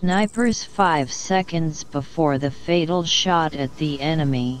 snipers 5 seconds before the fatal shot at the enemy.